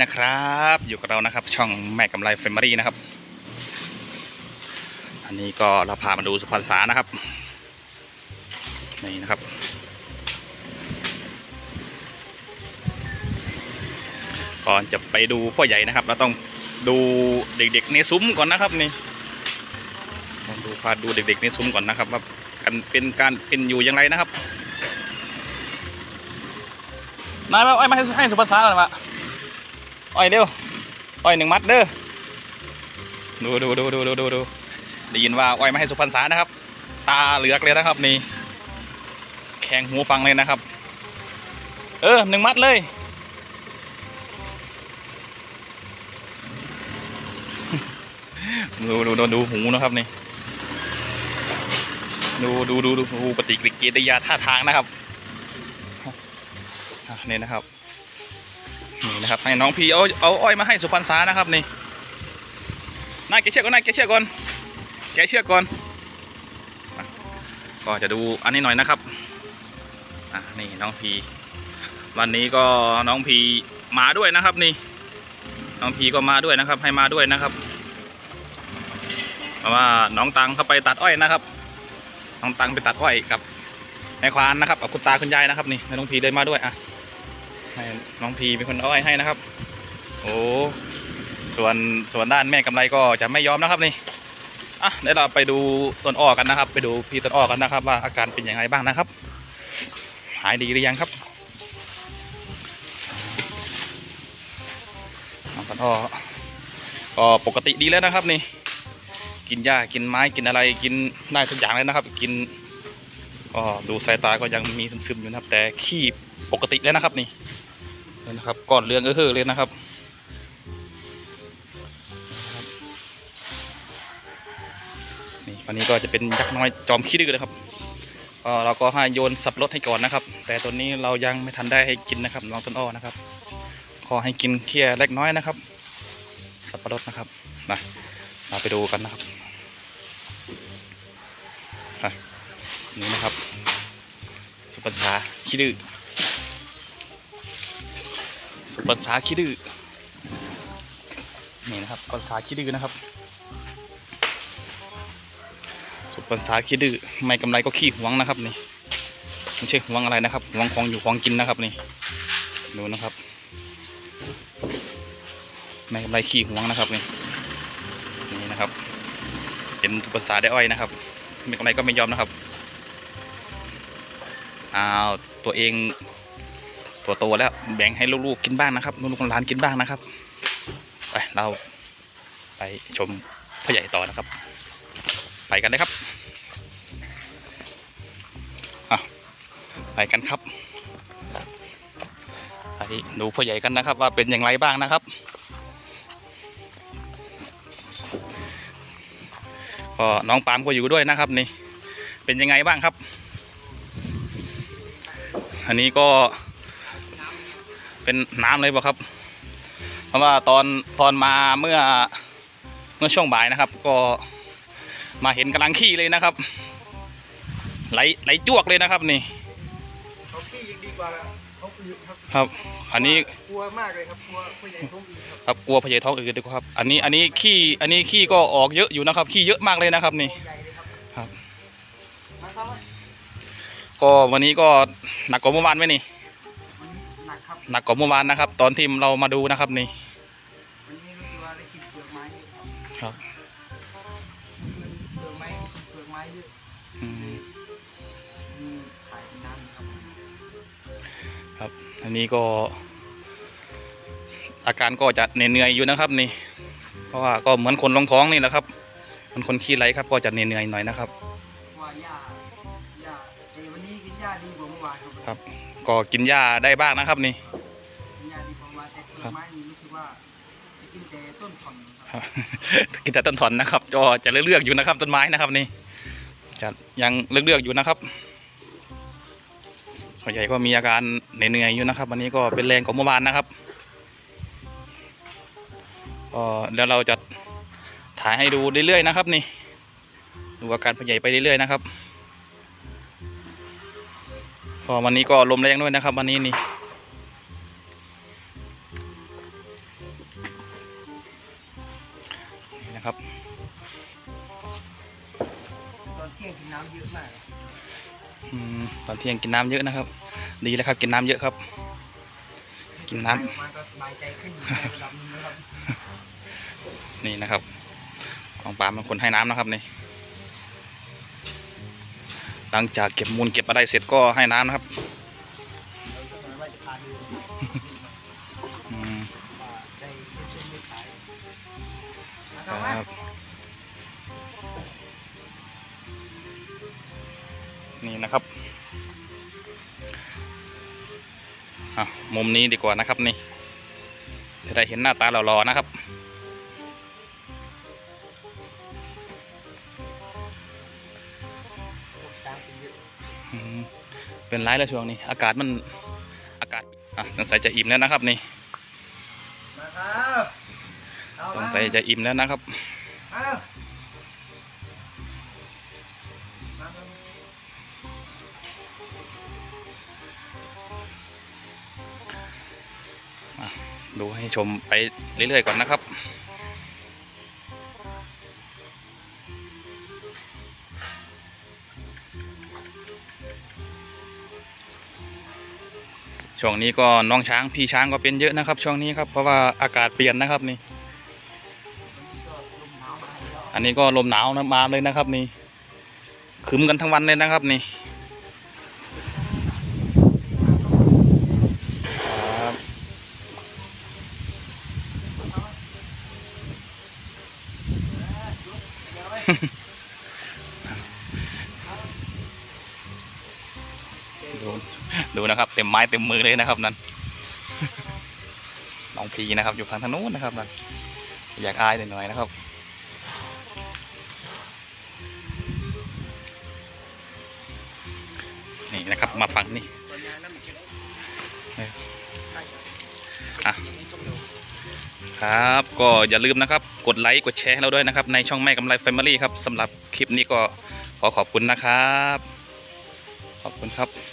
นะครับอยู่กับเรานะครับช่องแม่กำไรเฟม i รี่นะครับ อันนี้ก็เราพามาดูสุพรรณษานะครับ นี่นะครับ ก่อนจะไปดูพ่อใหญ่นะครับ เราต้องดูเด็กๆในซุ้มก่อนนะครับนี่ต้องดูพาดูเด็กๆในซุ้มก่อนนะครับว่ากันเป็นการเป็นอยู่อย่างไรนะครับนายมาไอ้มาให้ให้สุพรรณษาหน่อยมา อ้อยเร็วอ้อยหนึ่งมัดเด้อดูดูดูดูดูดูดูได้ยินว่าอ้อยมาให้สุพรรณษานะครับ ตาเหลือกเลยนะครับนี่แข็งหูฟังเลยนะครับ เออหนึ่งมัดเลยดูดูดูดูหูนะครับนี่ดูดูดูดูปฏิกิริยาท่าทางนะครับนี่นะครับ นี่นะครับให้น้องพีเอาเอาอ้อยมาให้สุพรรณษานะครับนี่นายแกเชือกก่อนนายแกเชือกก่อนแกเชือกก่อนก็จะดูอันนี้หน่อยนะครับอะนี่น้องพีวันนี้ก็น้องพีมาด้วยนะครับนี่ น้องพีก็มาด้วยนะครับ ให้มาด้วยนะครับเพราะว่าน้องตังเข้าไปตัดอ้อยนะครับ น้องตังไปตัดอ้อยกับแม่ควานนะครับกับคุณตาคุณยายนะครับนี่น้องพีเดินมาด้วยอะ ให้น้องพีเป็นคนเอาอ้อยให้นะครับ โอ้ส่วนส่วนด้านแม่กำไรก็จะไม่ยอมนะครับนี่อะเดี๋ยวเราไปดูต้นอ้อกันนะครับ ไปดูพีต้นอ้อกันนะครับ ว่าอาการเป็นยังไงบ้างนะครับ หายดีหรือยังครับต้นอ้อก็ปกติดีแล้วนะครับนี่กินหญ้ากินไม้กินอะไรกินได้ทุกอย่างเลยนะครับ กินก็ดูสายตาก็ยังมีซึมๆอยู่นะครับ แต่ขี้ปกติแล้วนะครับนี่ นี่นะครับก้อนเรืองเออเฮ้อเลยนะครับนี่วันนี้ก็จะเป็นยักษ์น้อยจอมขี้ดื้อนะครับเราก็ให้โยนสับรดให้ก่อนนะครับ แต่ตัวนี้เรายังไม่ทันได้ให้กินนะครับน้องต้นอ้อนะครับ ขอให้กินแค่เล็กน้อยนะครับ สับปะรดนะครับนะเราไปดูกันนะครับนี่นะครับ สุปัญชาขี้ดื้อ สุปรรณสาขี้ดื้อนี่นะครับปรรณสาขี้ดื้อนะครับ สุปรรณสาขี้ดื้อไม่กำไรก็ขี้หวงนะครับนี่ไม่ใช่หวงอะไรนะครับหวงของอยู่ของกินนะครับนี่ดูนะครับไม่กำไรขี้หวงนะครับนี่นี่นะครับ เป็นสุปรรณสาได้อ้อยนะครับ ไม่กำไรก็ไม่ยอมนะครับอ้าวตัวเอง ตัวโตแล้วแบ่งให้ลูกๆกินบ้างนะครับลูกๆหลานกินบ้างนะครับไปเราไปชมพ่อใหญ่ต่อนะครับ ไปกันเลยครับอะไปกันครับไปดูพ่อใหญ่กันนะครับ ว่าเป็นอย่างไรบ้างนะครับ ก็น้องปามก็อยู่ด้วยนะครับนี่เป็นยังไงบ้างครับ อันนี้ก็ เป็นน้ำเลยเปล่ะครับ เพราะว่าตอนตอนมาเมื่อเมื่อช่วงบ่ายนะครับ ก็มาเห็นกำลังขี้เลยนะครับ ไหลไหลจวกเลยนะครับนี่เขาขี้ยังดีกว่าเขาอึครับครับ อันนี้กลัวมากเลยครับกลัวผู้ใหญ่ท้องอืดครับครับกลัวพยายท้องอืดดีกว่าครับ อันนี้อันนี้ขี้อันนี้ขี้ก็ออกเยอะอยู่นะครับ ขี้เยอะมากเลยนะครับนี่ใหญ่เลยครับครับนะครับก็วันนี้ก็หนักกว่าเมื่อวานไหมนี่วันนี้หนัก ครับหนักกว่าเมื่อวานนะครับ ตอนที่เรามาดูนะครับนี่วันนี้รู้สึกว่าได้กินเปลือกไม้ครับครับเปลือกไม้เปลือกไม้เยอะอืมขายน้ำครับครับอันนี้ก็ อาการก็จะเหนื่อยๆอยู่นะครับนี่ เพราะว่าก็เหมือนคนลงท้องนี่แหละครับมันคนขี้ไหลครับก็จะเหนื่อยๆหน่อยนะครับว่า หญ้าดีกว่าเมื่อวานครับครับ ก็กินหญ้าได้บ้างนะครับนี่กินหญ้าดีกว่าเมื่อวานแต่เปลือกไม้นี่รู้สึกว่าจะกินแต่ต้นถ่อนครับครับกินแต่ต้นถอนนะครับก็จะเลือกๆอยู่นะครับต้นไม้นะครับนี่จะยังเลือกๆอยู่นะครับพ่อใหญ่ก็มีอาการเหนื่อยๆอยู่นะครับ วันนี้ก็เป็นแรงของเมื่อวานนะครับก็แล้วเราจะถ่ายให้ดูเรื่อยๆนะครับ นี่ ดูอาการพ่อใหญ่ไปเรื่อยๆนะครับ ก็วันนี้ก็ลมแรงด้วยนะครับ วันนี้นี่นะครับตอนเที่ยงกินน้ำเยอะมากตอนเที่ยงกินน้ำเยอะนะครับ ดีแล้วครับ กินน้ำเยอะครับ กินน้ำนี่นะครับของปลาเป็นคนให้น้ำนะครับนี่ หลังจากเก็บมูลเก็บอะไรเสร็จก็ให้น้ำนะครับเราจะมาว่าจะพาดูอืมว่าได้เส้นไม่ขายนะคครับรับ นี่นะครับอะมุมนี้ดีกว่านะครับนี่จะได้เห็นหน้าตาหล่อๆนะครับางเป็นเยอะอืมเป็นไรแล้วช่วงนี้ อากาศมันอากาศอะสงสัยจะอิ่มแล้วนะครับนี่มาครับเอาสมางสัยจะอิ่มแล้วนะครับ มาเร็วมาครับดูให้ชมไปเรื่อยๆก่อนนะครับ ช่วงนี้ก็น้องช้างพี่ช้างก็เป็นเยอะนะครับ ช่วงนี้ครับเพราะว่าอากาศเปลี่ยนนะครับนี่ อันนี้ก็ลมหนาวนะมาเลยนะครับนี่ขึมกันทั้งวันเลยนะครับนี่ครับ ดูนะครับ เต็มไม้เต็มมือเลยนะครับนั่นน้องพีนะครับ อยู่ฝั่งทางนู้นนะครับนั่นอยากอายหน่อยๆนะครับนี่นะครับมาฝั่งนี่ครับ ก็อย่าลืมนะครับ กดไลค์กดแชร์ให้เราด้วยนะครับ ในช่องแม่กำไรแฟมิลี่ครับสำหรับคลิปนี้ก็ขอขอบคุณนะครับ ขอบคุณครับ